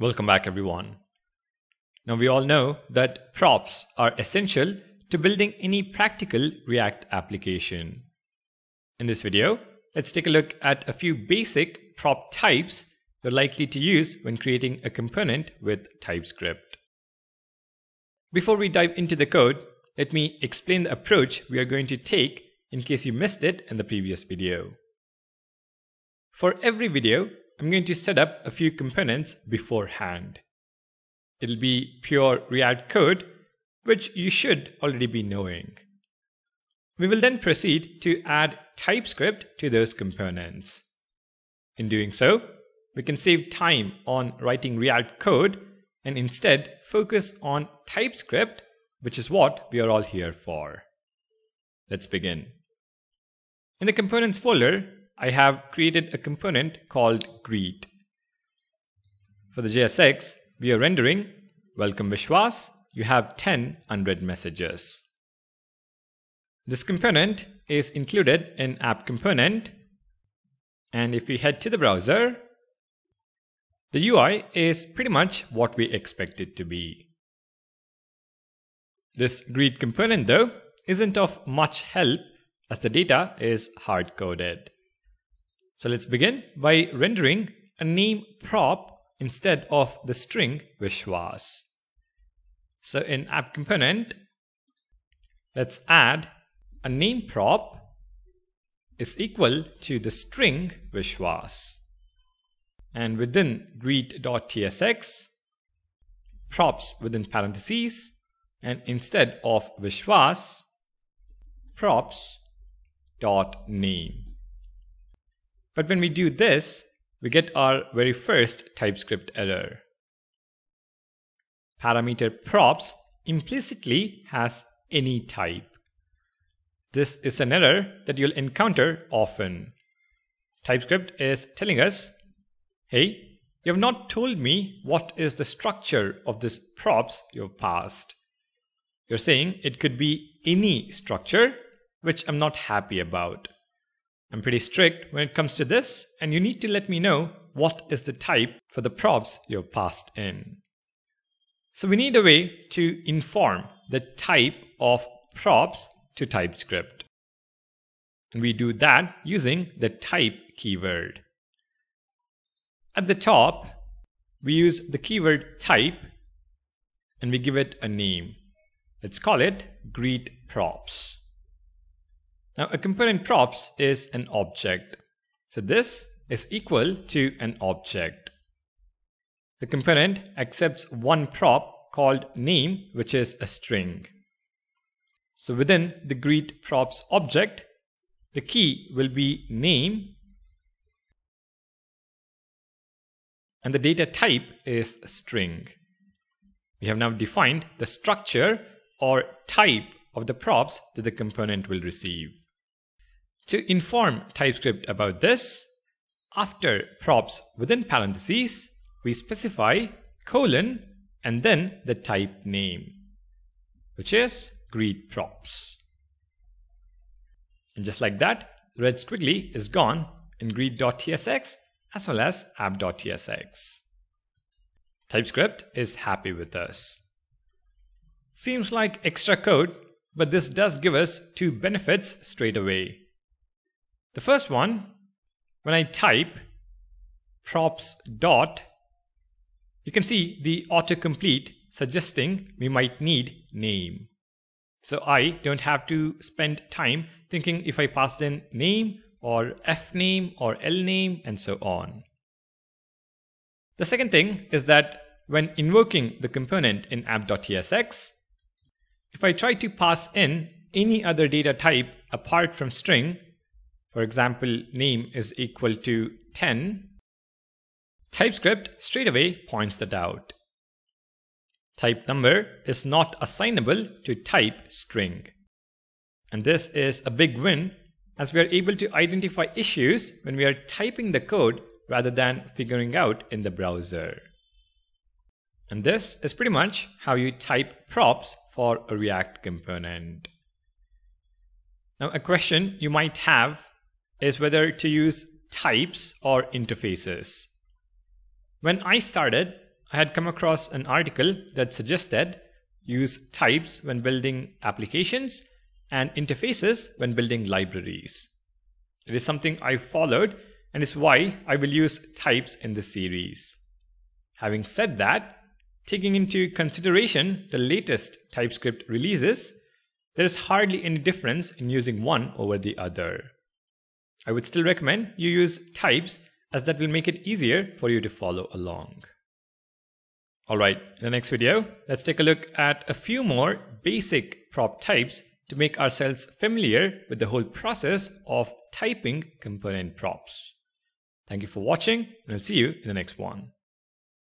Welcome back everyone. Now we all know that props are essential to building any practical React application. In this video, let's take a look at a few basic prop types you're likely to use when creating a component with TypeScript. Before we dive into the code, let me explain the approach we are going to take in case you missed it in the previous video. For every video, I'm going to set up a few components beforehand. It'll be pure React code, which you should already be knowing. We will then proceed to add TypeScript to those components. In doing so, we can save time on writing React code and instead focus on TypeScript, which is what we are all here for. Let's begin. In the components folder, I have created a component called greet. For the JSX, we are rendering Welcome Vishwas, you have 10 unread messages. This component is included in app component. And if we head to the browser, the UI is pretty much what we expect it to be. This greet component though isn't of much help as the data is hard coded. So let's begin by rendering a name prop instead of the string Vishwas. So in app component, let's add a name prop is equal to the string Vishwas. And within greet.tsx, props within parentheses, and instead of Vishwas, props dot name. But when we do this, we get our very first TypeScript error. Parameter props implicitly has any type. This is an error that you'll encounter often. TypeScript is telling us, hey, you have not told me what is the structure of this props you've passed. You're saying it could be any structure, which I'm not happy about. I'm pretty strict when it comes to this, and you need to let me know what is the type for the props you've passed in. So we need a way to inform the type of props to TypeScript. And we do that using the type keyword. At the top, we use the keyword type and we give it a name. Let's call it greet props. Now a component props is an object. So this is equal to an object. The component accepts one prop called name, which is a string. So within the greet props object, the key will be name and the data type is string. We have now defined the structure or type of the props that the component will receive. To inform TypeScript about this, after props within parentheses, we specify colon and then the type name, which is greet props. And just like that, red squiggly is gone in greet.tsx as well as app.tsx. TypeScript is happy with us. Seems like extra code, but this does give us two benefits straight away. The first one, when I type props dot, you can see the autocomplete suggesting we might need name. So I don't have to spend time thinking if I passed in name or f name or l name and so on. The second thing is that when invoking the component in app.tsx, if I try to pass in any other data type apart from string, for example, name is equal to 10, TypeScript straight away points that out. Type number is not assignable to type string. And this is a big win as we are able to identify issues when we are typing the code rather than figuring out in the browser. And this is pretty much how you type props for a React component. Now, a question you might have is whether to use types or interfaces. When I started, I had come across an article that suggested use types when building applications and interfaces when building libraries. It is something I followed and is why I will use types in this series. Having said that, taking into consideration the latest TypeScript releases, there is hardly any difference in using one over the other. I would still recommend you use types as that will make it easier for you to follow along. Alright, in the next video, let's take a look at a few more basic prop types to make ourselves familiar with the whole process of typing component props. Thank you for watching, and I'll see you in the next one.